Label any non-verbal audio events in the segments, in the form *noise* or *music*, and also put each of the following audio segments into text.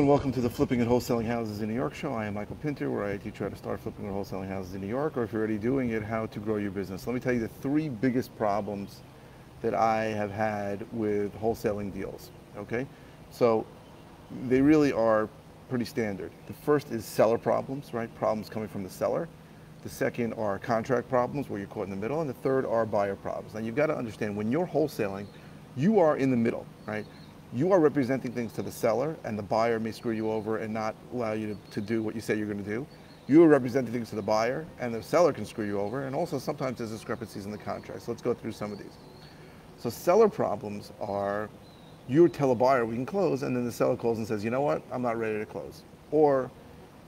And welcome to the Flipping and Wholesaling Houses in New York show. I am Michael Pinter, where I teach you how to start flipping and wholesaling houses in New York, or if you're already doing it, how to grow your business. Let me tell you the three biggest problems that I have had with wholesaling deals. Okay, so they really are pretty standard. The first is seller problems, right? Problems coming from the seller. The second are contract problems, where you're caught in the middle, and the third are buyer problems. Now you've got to understand when you're wholesaling, you are in the middle, right? You are representing things to the seller and the buyer may screw you over and not allow you to, to do what you say you're going to do. You are representing things to the buyer and the seller can screw you over and also sometimes there's discrepancies in the contract. So let's go through some of these. So seller problems are you tell a buyer we can close and then the seller calls and says, you know what, I'm not ready to close. Or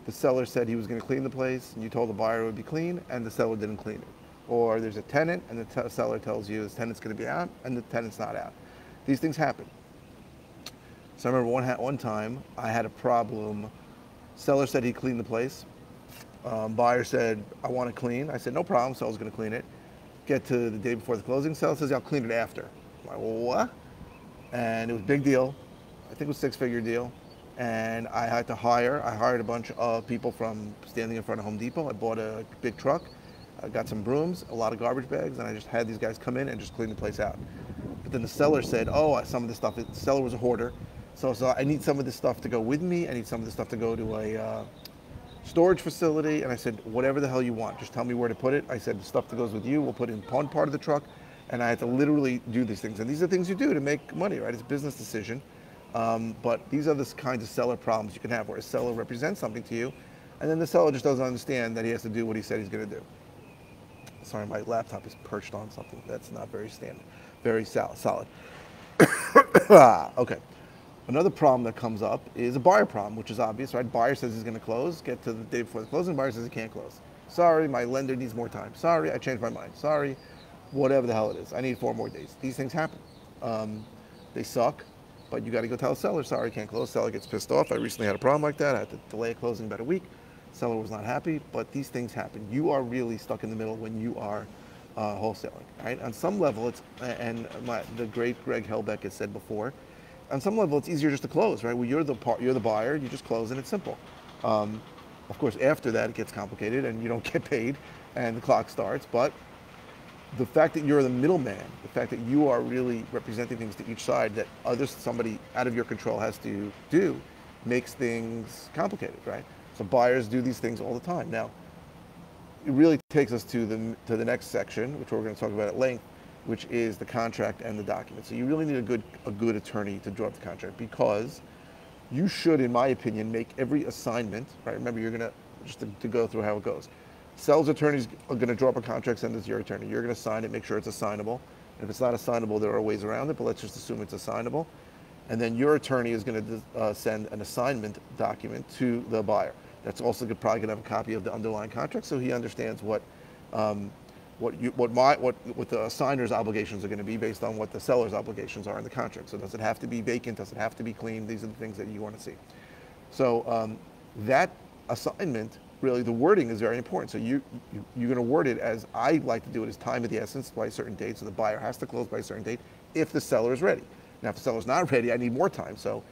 the seller said he was going to clean the place and you told the buyer it would be clean and the seller didn't clean it. Or there's a tenant and the seller tells you the tenant's going to be out and the tenant's not out. These things happen. So I remember one, one time I had a problem. Seller said he'd clean the place. Um, buyer said, I want to clean. I said, no problem. Seller's going to clean it. Get to the day before the closing. Seller says, I'll clean it after. I'm like, what? And it was a big deal. I think it was a six figure deal. And I had to hire, I hired a bunch of people from standing in front of Home Depot. I bought a big truck. I got some brooms, a lot of garbage bags, and I just had these guys come in and just clean the place out. But then the seller said, oh, some of the stuff, the seller was a hoarder. So, so I need some of this stuff to go with me. I need some of this stuff to go to a uh, storage facility. And I said, whatever the hell you want, just tell me where to put it. I said, the stuff that goes with you, we'll put in one part of the truck. And I had to literally do these things. And these are things you do to make money, right? It's a business decision. Um, but these are the kinds of seller problems you can have where a seller represents something to you, and then the seller just doesn't understand that he has to do what he said he's going to do. Sorry, my laptop is perched on something that's not very standard, very solid. *coughs* okay. Another problem that comes up is a buyer problem, which is obvious, right? Buyer says he's going to close, get to the day before the closing, buyer says he can't close. Sorry, my lender needs more time. Sorry, I changed my mind. Sorry, whatever the hell it is. I need four more days. These things happen. Um, they suck, but you got to go tell the seller, sorry, can't close. Seller gets pissed off. I recently had a problem like that. I had to delay a closing about a week. Seller was not happy, but these things happen. You are really stuck in the middle when you are uh, wholesaling, right? On some level, it's, and my, the great Greg Helbeck has said before, on some level, it's easier just to close, right? Well, you're the part, you're the buyer, you just close and it's simple. Um, of course, after that, it gets complicated and you don't *laughs* get paid and the clock starts. But the fact that you're the middleman, the fact that you are really representing things to each side that others, somebody out of your control has to do, makes things complicated, right? So buyers do these things all the time. Now, it really takes us to the to the next section, which we're going to talk about at length, which is the contract and the document. So you really need a good, a good attorney to draw up the contract because you should, in my opinion, make every assignment, right? Remember, you're gonna, just to, to go through how it goes. Sales attorneys are gonna draw up a contract, send it to your attorney. You're gonna sign it, make sure it's assignable. If it's not assignable, there are ways around it, but let's just assume it's assignable. And then your attorney is gonna uh, send an assignment document to the buyer. That's also probably gonna have a copy of the underlying contract so he understands what um, what you, what my what what the assigner's obligations are going to be based on what the seller's obligations are in the contract. So does it have to be vacant? Does it have to be clean? These are the things that you want to see. So um, that assignment, really, the wording is very important. So you, you you're going to word it as I like to do it as time of the essence by a certain date. So the buyer has to close by a certain date if the seller is ready. Now, if the seller's not ready, I need more time. So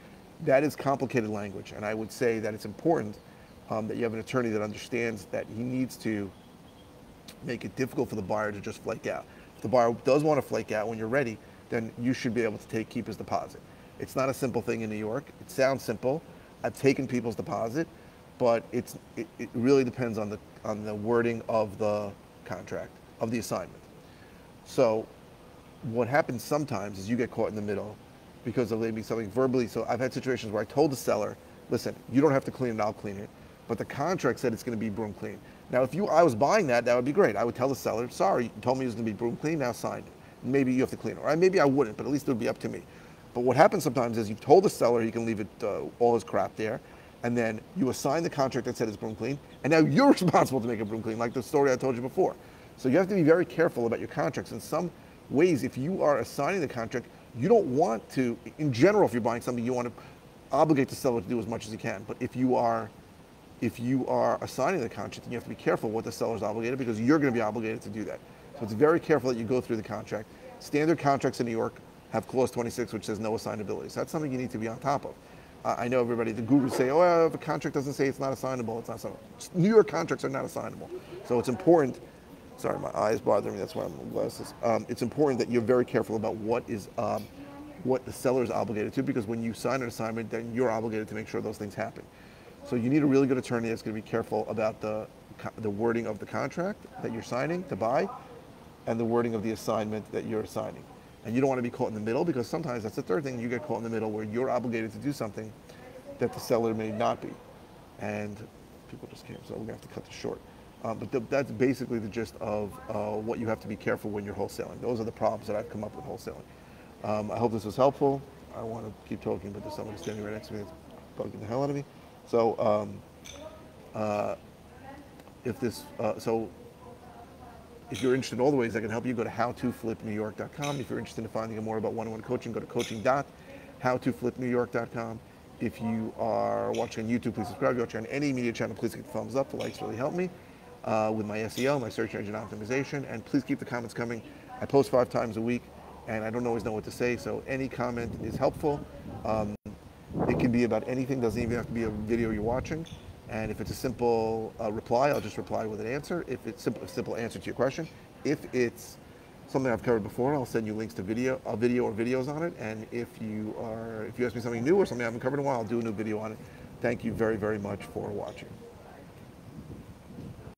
that is complicated language, and I would say that it's important um, that you have an attorney that understands that he needs to make it difficult for the buyer to just flake out. If the buyer does want to flake out when you're ready, then you should be able to take keep his deposit. It's not a simple thing in New York. It sounds simple. I've taken people's deposit, but it's it, it really depends on the on the wording of the contract of the assignment. So what happens sometimes is you get caught in the middle because of maybe something verbally. So I've had situations where I told the seller, listen, you don't have to clean it, I'll clean it. But the contract said it's going to be broom clean. Now, if you, I was buying that, that would be great. I would tell the seller, sorry, you told me it was going to be broom clean, now sign it. Maybe you have to clean it. Or maybe I wouldn't, but at least it would be up to me. But what happens sometimes is you've told the seller he can leave it, uh, all his crap there, and then you assign the contract that said it's broom clean, and now you're *laughs* responsible to make it broom clean, like the story I told you before. So you have to be very careful about your contracts. In some ways, if you are assigning the contract, you don't want to, in general, if you're buying something, you want to obligate the seller to do as much as you can. But if you are if you are assigning the contract, then you have to be careful what the seller is obligated because you're going to be obligated to do that. So it's very careful that you go through the contract. Standard contracts in New York have clause 26, which says no assignability. So that's something you need to be on top of. I I know everybody, the gurus say, oh, if a contract doesn't say it's not assignable, it's not assignable. New York contracts are not assignable. So it's important, sorry, my eyes bothering me, that's why I'm glasses. Um, it's important that you're very careful about what is, um, what the seller is obligated to, because when you sign an assignment, then you're obligated to make sure those things happen. So you need a really good attorney that's going to be careful about the, the wording of the contract that you're signing to buy and the wording of the assignment that you're signing. And you don't want to be caught in the middle because sometimes that's the third thing, you get caught in the middle where you're obligated to do something that the seller may not be. And people just came, so we're going to have to cut this short. Um, but that's basically the gist of uh, what you have to be careful when you're wholesaling. Those are the problems that I've come up with wholesaling. Um, I hope this was helpful. I want to keep talking, but there's somebody standing right next to me that's bugging the hell out of me. So, um, uh, if this, uh, so if you're interested in all the ways I can help you, go to howtoflipnewyork.com. If you're interested in finding out more about one-on-one coaching, go to coaching.howtoflipnewyork.com. If you are watching on YouTube, please subscribe. If you're watching on any media channel, please give a thumbs up. The likes really help me uh, with my SEO, my search engine optimization, and please keep the comments coming. I post five times a week, and I don't always know what to say, so any comment is helpful. Um, it can be about anything, doesn't even have to be a video you're watching. And if it's a simple uh, reply, I'll just reply with an answer. If it's simple, a simple answer to your question, if it's something I've covered before, I'll send you links to video, a video or videos on it. And if you are, if you ask me something new or something I haven't covered in a while, I'll do a new video on it. Thank you very, very much for watching.